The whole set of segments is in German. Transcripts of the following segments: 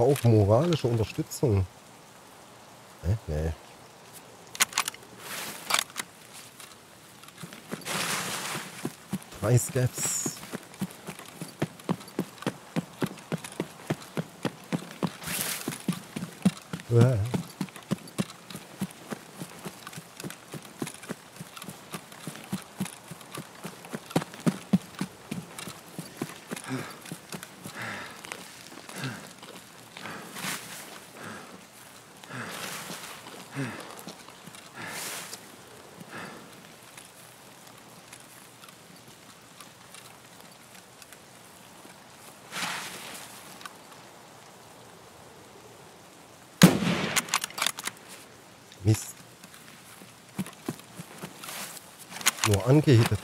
brauche moralische Unterstützung. Äh, nee. Drei Scaps. Uah. Mist. Nur angehittet.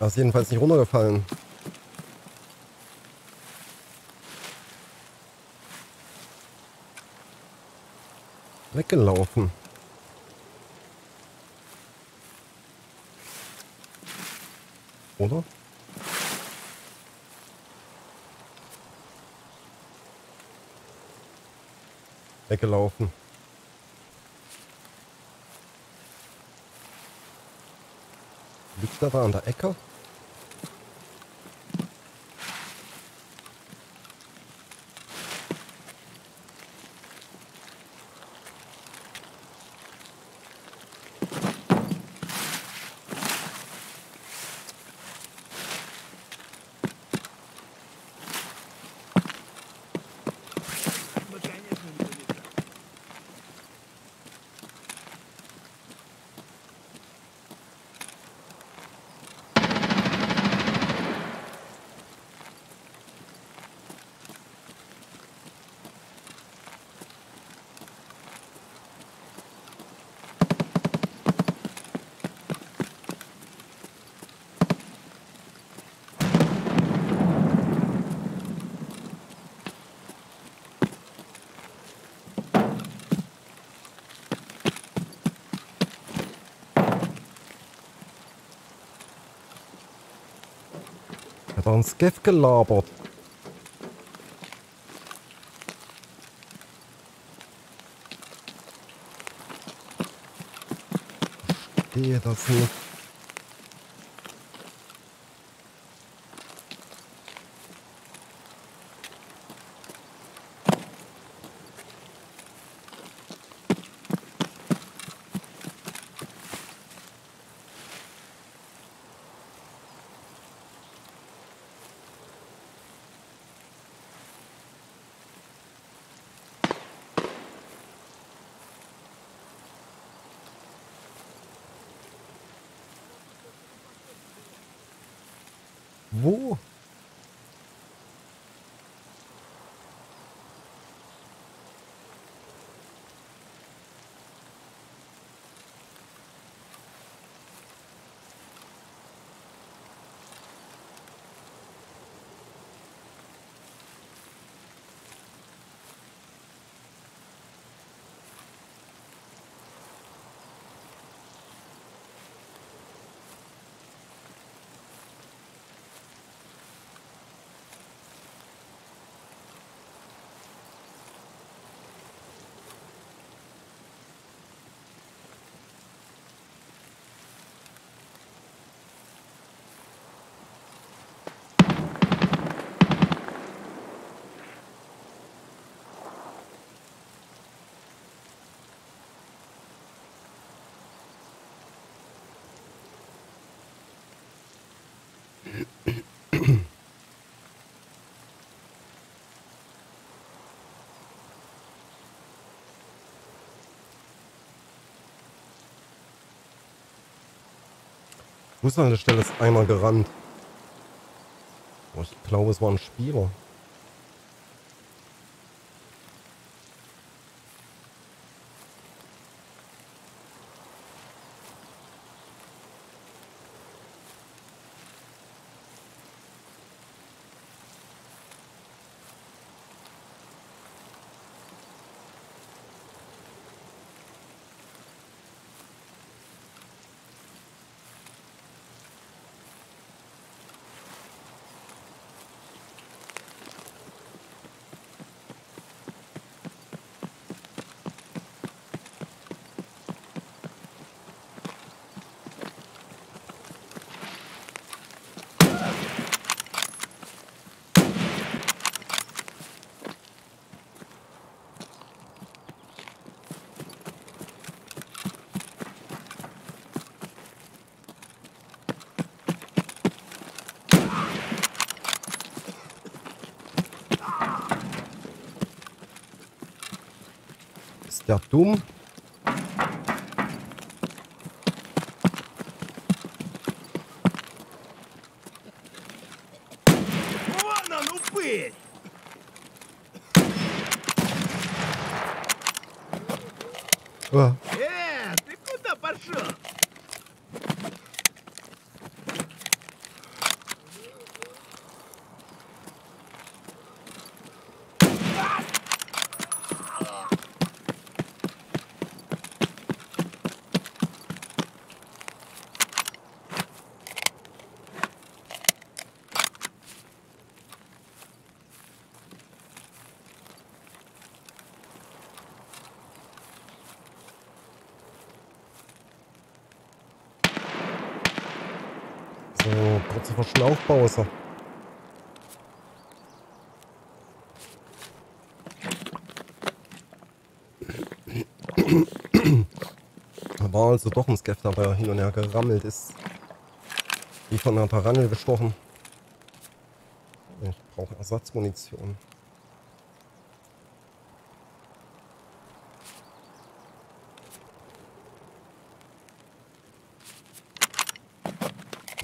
Er ist jedenfalls nicht runtergefallen. Weggelaufen. Oder? Weggelaufen. Er da an der Ecke? Hat er Skeff gelabert? Verstehe das nicht. Hvor Bushaltestelle ist einer gerannt. Oh, Ich glaube, es war ein Spieler. Ist so, kurze Verschnaufpause. Da war also doch ein Skeff dabei hin und her gerammelt ist. Wie von einer Taranne gestochen. Ich brauche Ersatzmunition.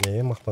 Nee, macht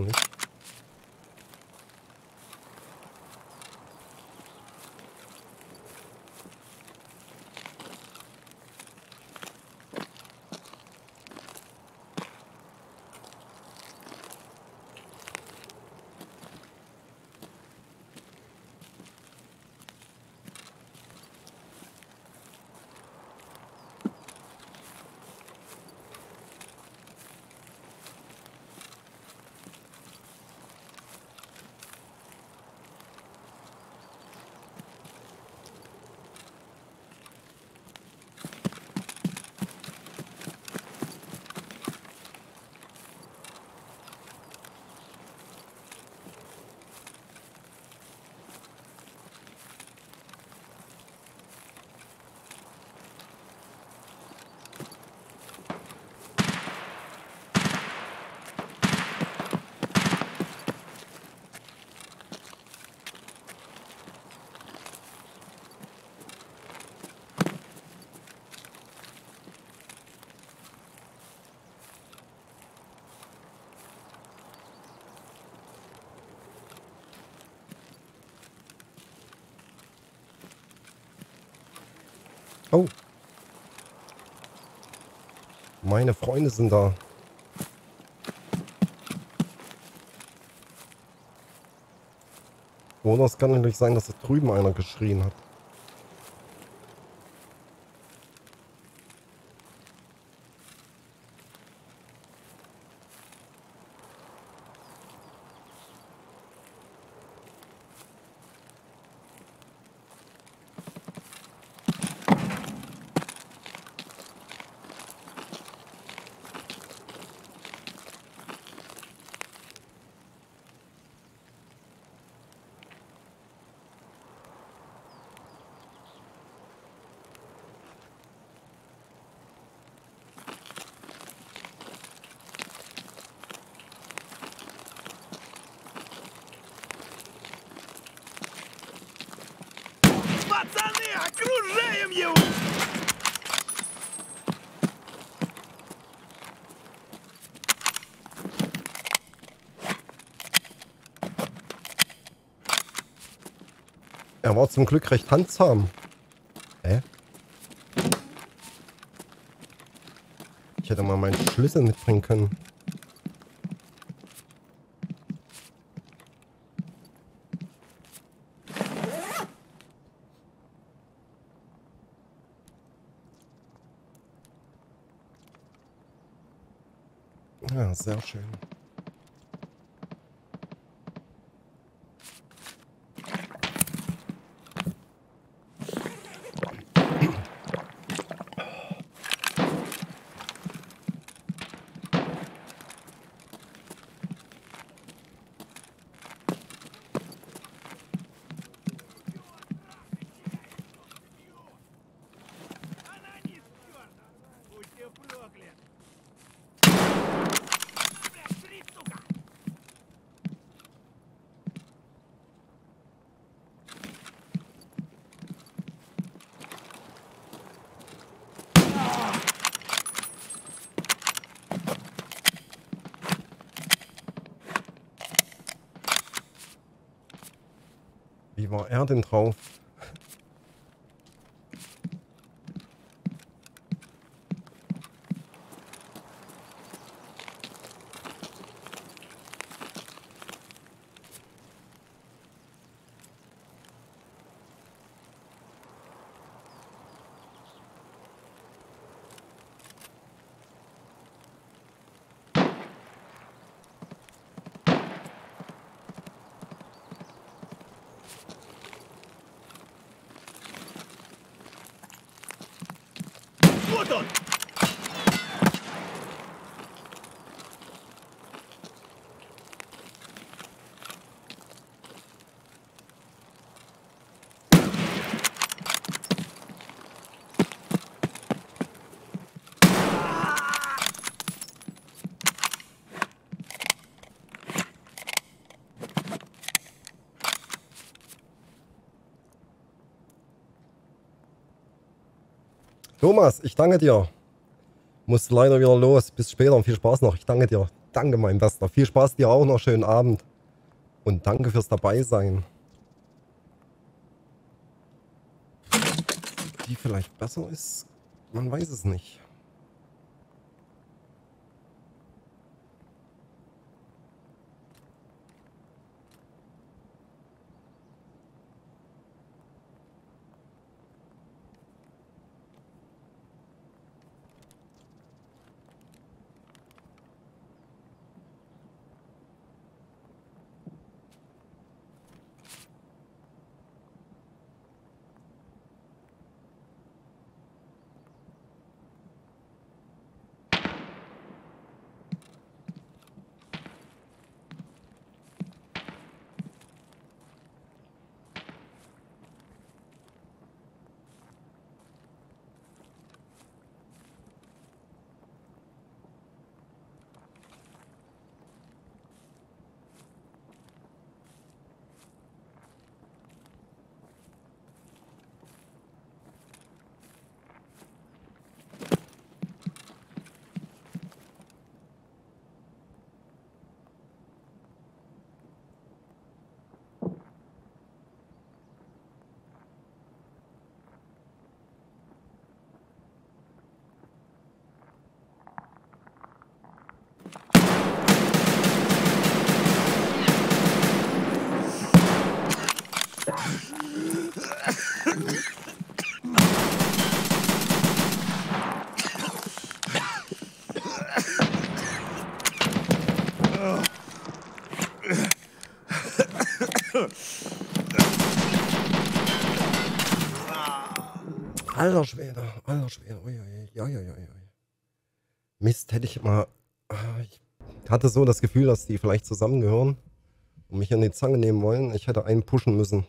Oh. Meine Freunde sind da. Oder es kann natürlich sein, dass da drüben einer geschrien hat. Er war zum Glück recht handsam. Hä? Ich hätte mal meinen Schlüssel mitbringen können. Ja, sehr schön. Wie war er? done. Thomas, ich danke dir. Muss leider wieder los. Bis später. Viel Spaß noch. Ich danke dir. Danke, mein Bester. Viel Spaß dir auch noch. Schönen Abend. Und danke fürs Dabeisein. Die vielleicht besser ist, man weiß es nicht. Alter Schwede, alter Schwede. Ui, ui, ui, ui. Mist, hätte ich mal. Ah, Ich hatte so das Gefühl, dass die vielleicht zusammengehören und mich an die Zange nehmen wollen. Ich hätte einen pushen müssen.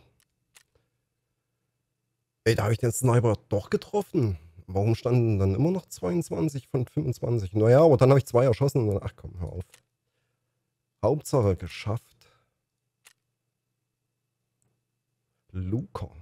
Ey, da habe ich den Sniper doch getroffen. Warum standen dann immer noch 22 von 25? Naja, aber dann habe ich zwei erschossen und dann, ach komm, hör auf. Hauptsache geschafft. Luca.